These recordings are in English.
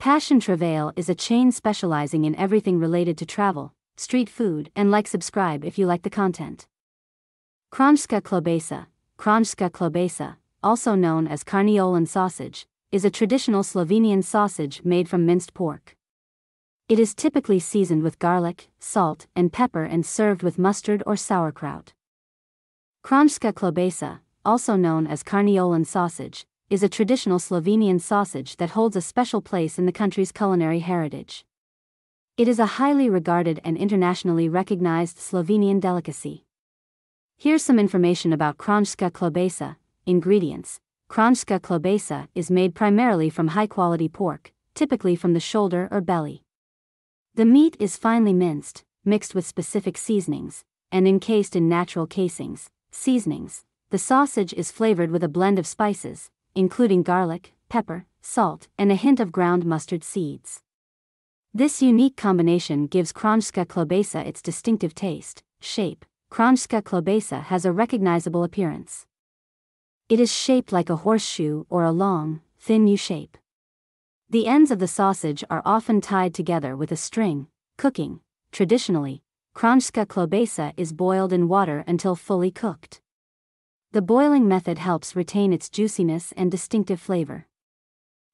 Passion Travel is a chain specializing in everything related to travel, street food, and like subscribe if you like the content. Kranjska klobasa, Kranjska klobasa, also known as Carniolan sausage, is a traditional Slovenian sausage made from minced pork. It is typically seasoned with garlic, salt, and pepper and served with mustard or sauerkraut. Kranjska klobasa, also known as Carniolan sausage, is a traditional Slovenian sausage that holds a special place in the country's culinary heritage. It is a highly regarded and internationally recognized Slovenian delicacy. Here's some information about Kranjska klobasa. Ingredients Kranjska klobasa is made primarily from high quality pork, typically from the shoulder or belly. The meat is finely minced, mixed with specific seasonings, and encased in natural casings, seasonings. The sausage is flavored with a blend of spices, including garlic, pepper, salt, and a hint of ground mustard seeds. This unique combination gives Kranjska klobasa its distinctive taste, shape. Kranjska klobasa has a recognizable appearance. It is shaped like a horseshoe or a long, thin U shape. The ends of the sausage are often tied together with a string. Cooking. Traditionally, Kranjska klobasa is boiled in water until fully cooked. The boiling method helps retain its juiciness and distinctive flavor.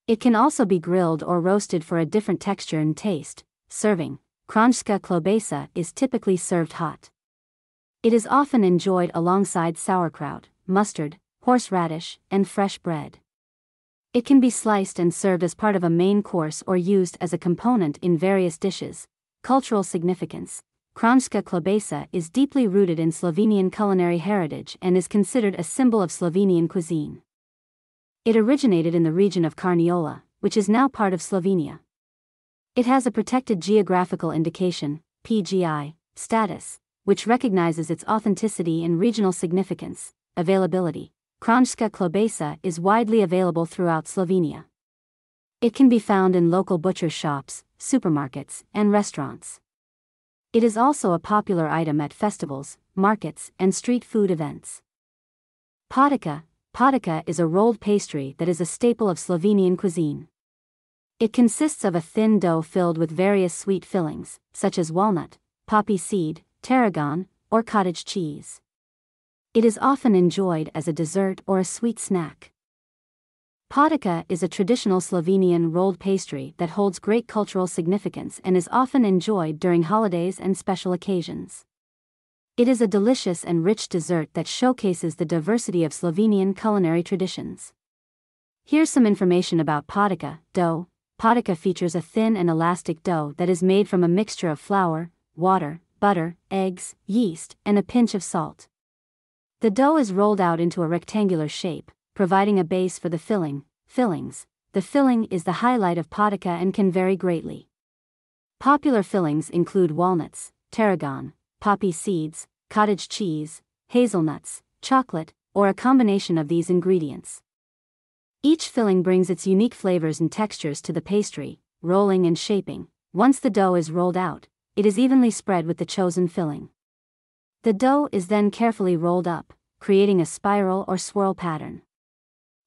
It can also be grilled or roasted for a different texture and taste. Serving. Kranjska klobasa is typically served hot. It is often enjoyed alongside sauerkraut, mustard, horseradish, and fresh bread. It can be sliced and served as part of a main course or used as a component in various dishes. Cultural significance Kranjska klobasa is deeply rooted in Slovenian culinary heritage and is considered a symbol of Slovenian cuisine. It originated in the region of Carniola, which is now part of Slovenia. It has a protected geographical indication, PGI, status, which recognizes its authenticity and regional significance, availability. Kranjska klobasa is widely available throughout Slovenia. It can be found in local butcher shops, supermarkets, and restaurants. It is also a popular item at festivals, markets, and street food events. Potica Potica is a rolled pastry that is a staple of Slovenian cuisine. It consists of a thin dough filled with various sweet fillings, such as walnut, poppy seed, tarragon, or cottage cheese. It is often enjoyed as a dessert or a sweet snack. Potica is a traditional Slovenian rolled pastry that holds great cultural significance and is often enjoyed during holidays and special occasions. It is a delicious and rich dessert that showcases the diversity of Slovenian culinary traditions. Here's some information about potica dough. Potica features a thin and elastic dough that is made from a mixture of flour, water, butter, eggs, yeast, and a pinch of salt. The dough is rolled out into a rectangular shape, providing a base for the filling. Fillings. The filling is the highlight of potica and can vary greatly. Popular fillings include walnuts, tarragon, poppy seeds, cottage cheese, hazelnuts, chocolate, or a combination of these ingredients. Each filling brings its unique flavors and textures to the pastry, rolling and shaping. Once the dough is rolled out, it is evenly spread with the chosen filling. The dough is then carefully rolled up, creating a spiral or swirl pattern.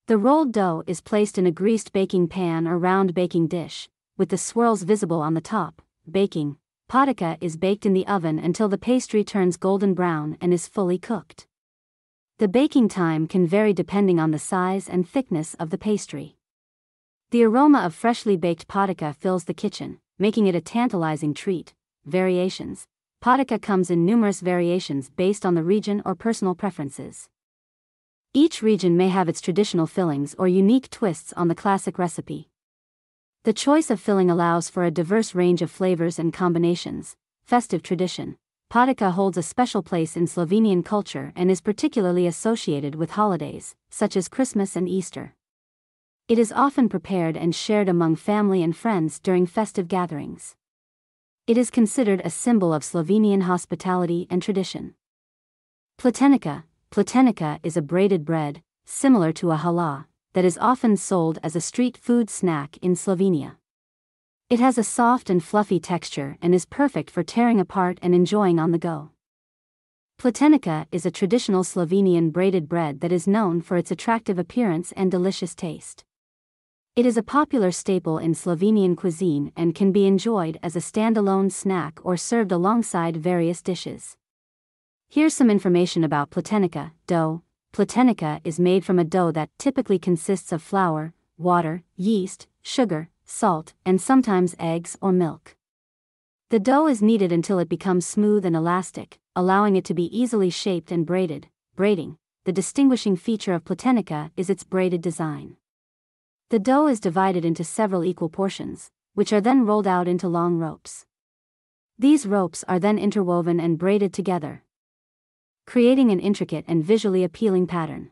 The rolled dough is placed in a greased baking pan or round baking dish, with the swirls visible on the top. Baking. Potica is baked in the oven until the pastry turns golden brown and is fully cooked. The baking time can vary depending on the size and thickness of the pastry. The aroma of freshly baked potica fills the kitchen, making it a tantalizing treat. Variations Potica comes in numerous variations based on the region or personal preferences. Each region may have its traditional fillings or unique twists on the classic recipe. The choice of filling allows for a diverse range of flavors and combinations. Festive tradition. Potica holds a special place in Slovenian culture and is particularly associated with holidays, such as Christmas and Easter. It is often prepared and shared among family and friends during festive gatherings. It is considered a symbol of Slovenian hospitality and tradition. Pletenica Pletenica is a braided bread, similar to a challah, that is often sold as a street food snack in Slovenia. It has a soft and fluffy texture and is perfect for tearing apart and enjoying on the go. Pletenica is a traditional Slovenian braided bread that is known for its attractive appearance and delicious taste. It is a popular staple in Slovenian cuisine and can be enjoyed as a standalone snack or served alongside various dishes. Here's some information about Pletenica dough. Pletenica is made from a dough that typically consists of flour, water, yeast, sugar, salt, and sometimes eggs or milk. The dough is kneaded until it becomes smooth and elastic, allowing it to be easily shaped and braided. Braiding, the distinguishing feature of Pletenica is its braided design. The dough is divided into several equal portions, which are then rolled out into long ropes. These ropes are then interwoven and braided together, creating an intricate and visually appealing pattern.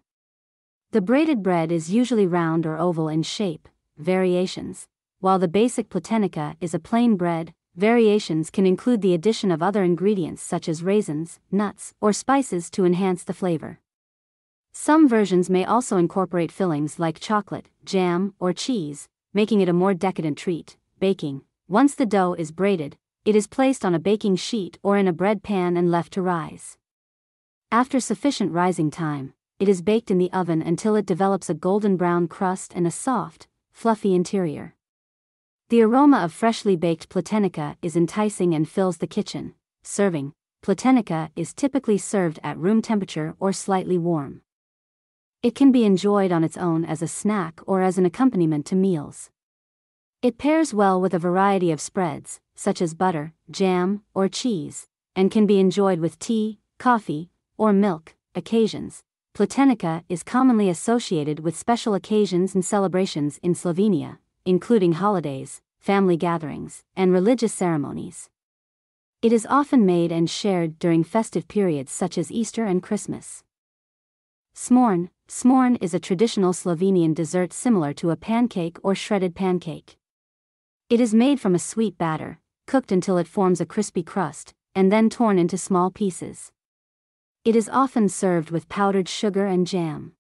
The braided bread is usually round or oval in shape, variations, while the basic pletenica is a plain bread, variations can include the addition of other ingredients such as raisins, nuts, or spices to enhance the flavor. Some versions may also incorporate fillings like chocolate, jam, or cheese, making it a more decadent treat. Baking Once the dough is braided, it is placed on a baking sheet or in a bread pan and left to rise. After sufficient rising time, it is baked in the oven until it develops a golden brown crust and a soft, fluffy interior. The aroma of freshly baked pletenica is enticing and fills the kitchen. Serving Pletenica is typically served at room temperature or slightly warm. It can be enjoyed on its own as a snack or as an accompaniment to meals. It pairs well with a variety of spreads, such as butter, jam, or cheese, and can be enjoyed with tea, coffee, or milk occasions. Pletenica is commonly associated with special occasions and celebrations in Slovenia, including holidays, family gatherings, and religious ceremonies. It is often made and shared during festive periods such as Easter and Christmas. Smorn Smorn is a traditional Slovenian dessert similar to a pancake or shredded pancake. It is made from a sweet batter, cooked until it forms a crispy crust, and then torn into small pieces. It is often served with powdered sugar and jam.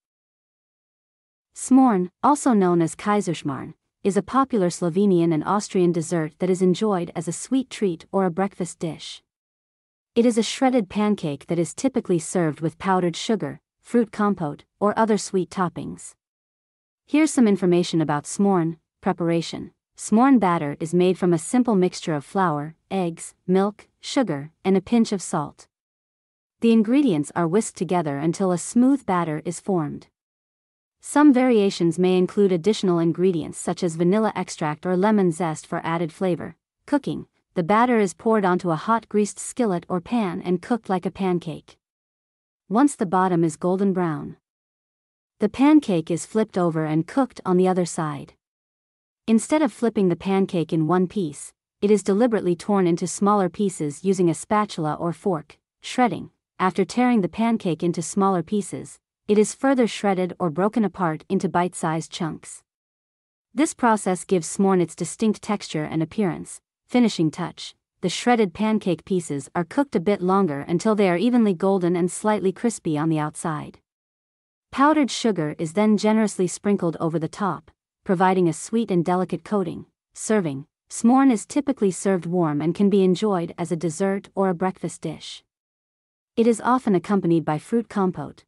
Smorn, also known as Kaiserschmarrn, is a popular Slovenian and Austrian dessert that is enjoyed as a sweet treat or a breakfast dish. It is a shredded pancake that is typically served with powdered sugar, fruit compote, or other sweet toppings. Here's some information about smorn preparation. Smorn batter is made from a simple mixture of flour, eggs, milk, sugar, and a pinch of salt. The ingredients are whisked together until a smooth batter is formed. Some variations may include additional ingredients such as vanilla extract or lemon zest for added flavor. Cooking The batter is poured onto a hot greased skillet or pan and cooked like a pancake once the bottom is golden brown. The pancake is flipped over and cooked on the other side. Instead of flipping the pancake in one piece, it is deliberately torn into smaller pieces using a spatula or fork. Shredding. After tearing the pancake into smaller pieces, it is further shredded or broken apart into bite sized chunks. This process gives smorn its distinct texture and appearance. Finishing touch the shredded pancake pieces are cooked a bit longer until they are evenly golden and slightly crispy on the outside. Powdered sugar is then generously sprinkled over the top, providing a sweet and delicate coating. Serving Smorn is typically served warm and can be enjoyed as a dessert or a breakfast dish. It is often accompanied by fruit compote,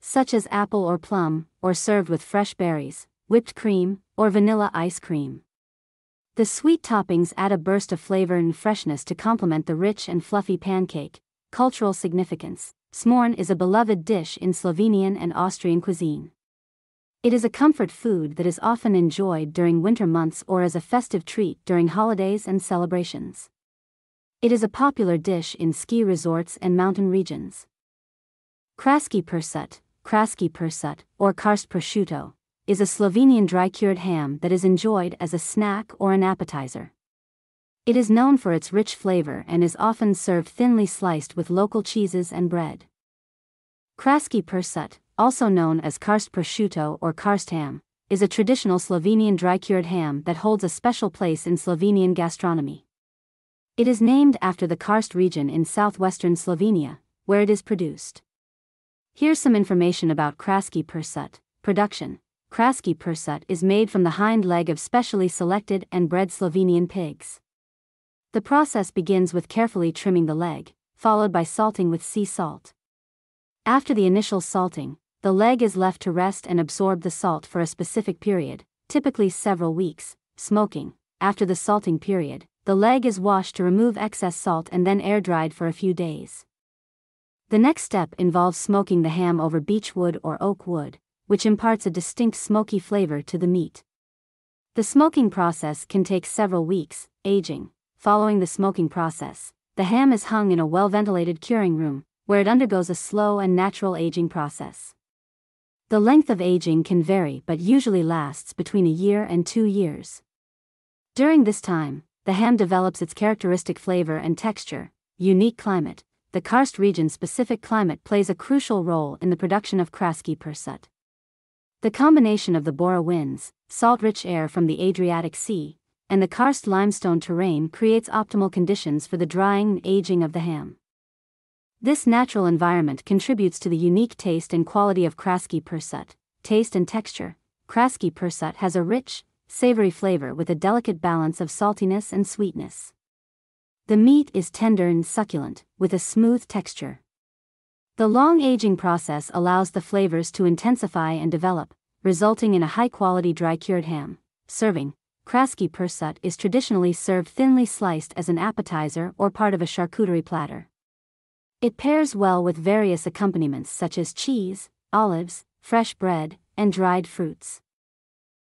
such as apple or plum, or served with fresh berries, whipped cream, or vanilla ice cream. The sweet toppings add a burst of flavor and freshness to complement the rich and fluffy pancake. Cultural significance Smorn is a beloved dish in Slovenian and Austrian cuisine. It is a comfort food that is often enjoyed during winter months or as a festive treat during holidays and celebrations. It is a popular dish in ski resorts and mountain regions. Kraški pršut, Kraški pršut, or karst prosciutto, is a Slovenian dry-cured ham that is enjoyed as a snack or an appetizer. It is known for its rich flavor and is often served thinly sliced with local cheeses and bread. Kraški pršut, also known as karst prosciutto or karst ham, is a traditional Slovenian dry-cured ham that holds a special place in Slovenian gastronomy. It is named after the karst region in southwestern Slovenia, where it is produced. Here's some information about Kraški pršut. Production Kraški pršut is made from the hind leg of specially selected and bred Slovenian pigs. The process begins with carefully trimming the leg, followed by salting with sea salt. After the initial salting, the leg is left to rest and absorb the salt for a specific period. typically several weeks, smoking. After the salting period, the leg is washed to remove excess salt and then air dried for a few days. The next step involves smoking the ham over beech wood or oak wood, which imparts a distinct smoky flavor to the meat. The smoking process can take several weeks, aging. Following the smoking process, the ham is hung in a well ventilated curing room, where it undergoes a slow and natural aging process. The length of aging can vary but usually lasts between a year and two years. During this time, the ham develops its characteristic flavor and texture, unique climate. The karst region specific climate plays a crucial role in the production of Kraški Pršut. The combination of the Bora winds, salt rich air from the Adriatic Sea, and the karst limestone terrain creates optimal conditions for the drying and aging of the ham. This natural environment contributes to the unique taste and quality of Kraški Pršut. Taste and texture Kraški Pršut has a rich, savory flavor with a delicate balance of saltiness and sweetness. The meat is tender and succulent, with a smooth texture. The long aging process allows the flavors to intensify and develop, resulting in a high quality dry cured ham. Serving Kraški Pršut is traditionally served thinly sliced as an appetizer or part of a charcuterie platter. It pairs well with various accompaniments such as cheese, olives, fresh bread, and dried fruits.